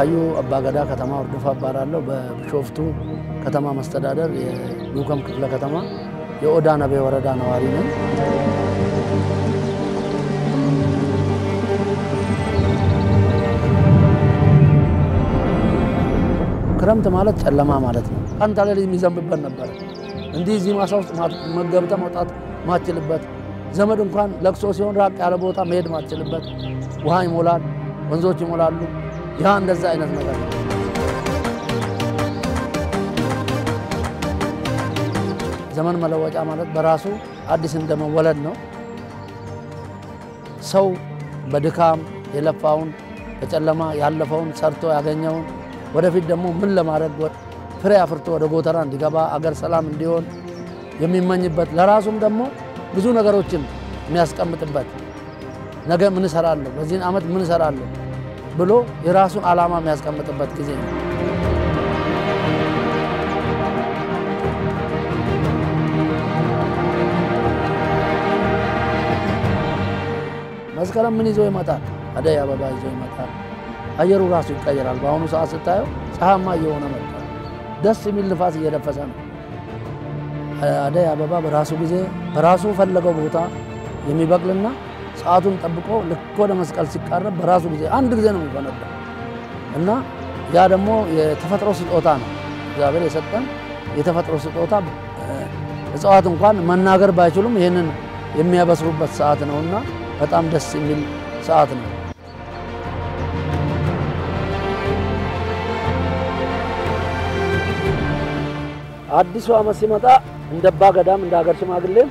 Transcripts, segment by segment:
ሀዩ አባገዳ ከተማ ወርዶፋ እባላለሁ። በቢሾፍቱ ከተማ መስተዳደር የዱከም ክፍለ ከተማ የኦዳ ነቤ ወረዳ ነዋሪ ነኝ። ክረምት ማለት ጨለማ ማለት ነው። ቀን ተሌሊት የሚዘንብበት ነበረ። እንዲህ እዚህ ማሳ ውስጥ መገብተ መውጣት ማትችልበት፣ ዘመድ እንኳን ለቅሶ ሲሆን ራቅ ያለ ቦታ መሄድ ማትችልበት፣ ውሃ ይሞላል፣ ወንዞች ይሞላሉ። ያ እንደዛ አይነት ነገር ነው። ዘመን መለወጫ ማለት በራሱ አዲስ እንደመወለድ ነው። ሰው በድካም የለፋውን በጨለማ ያለፈውን ሰርቶ ያገኘውን ወደፊት ደግሞ ምን ለማድረግ ፍሬ አፍርቶ ወደ ጎተራ እንዲገባ አገር ሰላም እንዲሆን የሚመኝበት ለራሱም ደግሞ ብዙ ነገሮችን የሚያስቀምጥበት ነገ ምን እሰራለሁ፣ በዚህን ዓመት ምን እሰራለሁ ብሎ የራሱን ዓላማ የሚያስቀምጥበት ጊዜ ነው። መስከረም ምን ይዞ ይመጣል? አደይ አበባ ይዞ ይመጣል። አየሩ ራሱ ይቀየራል። በአሁኑ ሰዓት ስታየው ፀሐያማ እየሆነ መጥቷል። ደስ የሚል ንፋስ እየደፈሰ ነው። አደይ አበባ በራሱ ጊዜ በራሱ ፈለገው ቦታ የሚበቅልና ሰዓቱን ጠብቆ ልክ ወደ መስቀል ሲቃረብ በራሱ ጊዜ አንድ ጊዜ ነው የሚፈነዳ እና ያ ደግሞ የተፈጥሮ ስጦታ ነው። እግዚአብሔር የሰጠን የተፈጥሮ ስጦታ እጽዋት እንኳን መናገር ባይችሉም ይህንን የሚያበስሩበት ሰዓት ነውና በጣም ደስ የሚል ሰዓት ነው። አዲሱ ዓመት ሲመጣ እንደ አባ ገዳም እንደ ሀገር ሽማግሌም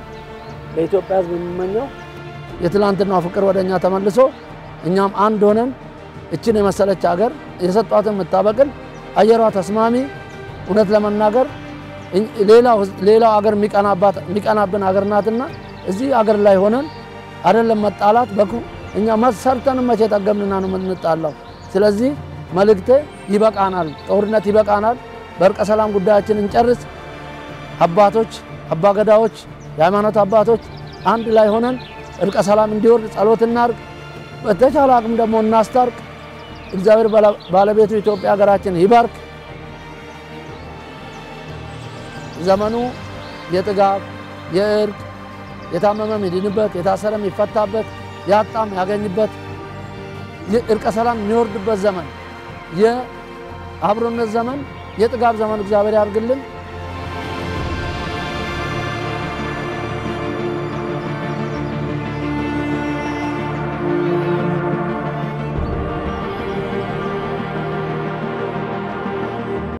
ለኢትዮጵያ ሕዝብ የሚመኘው የትላንትናው ፍቅር ወደ እኛ ተመልሶ እኛም አንድ ሆነን እችን የመሰለች ሀገር የሰጧትን የምታበቅል አየሯ ተስማሚ እውነት ለመናገር ሌላው ሀገር የሚቀናብን ሀገር ናትና እዚህ ሀገር ላይ ሆነን አይደለም መጣላት በኩ እኛ ሰርተንም መቼ ጠገብንና ነው የምንጣላው። ስለዚህ መልእክቴ ይበቃናል፣ ጦርነት ይበቃናል፣ በእርቀ ሰላም ጉዳያችን እንጨርስ። አባቶች፣ አባገዳዎች፣ የሃይማኖት አባቶች አንድ ላይ ሆነን እርቀ ሰላም እንዲወርድ ጸሎት እናርግ። በተቻለ አቅም ደግሞ እናስታርቅ። እግዚአብሔር ባለቤቱ ኢትዮጵያ ሀገራችን ይባርክ። ዘመኑ የጥጋብ የእርቅ የታመመ የሚድንበት የታሰረ የሚፈታበት ያጣም ያገኝበት እርቀ ሰላም የሚወርድበት ዘመን የአብሮነት ዘመን የጥጋብ ዘመን እግዚአብሔር ያድርግልን።